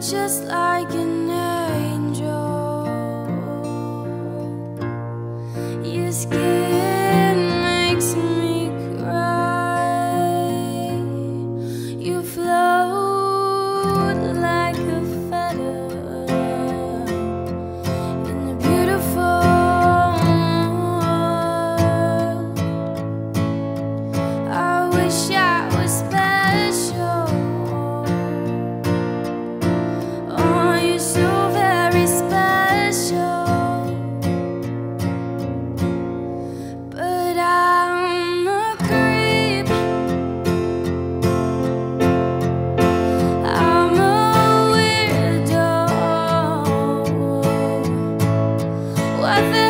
just like an angel. You scared. worth it.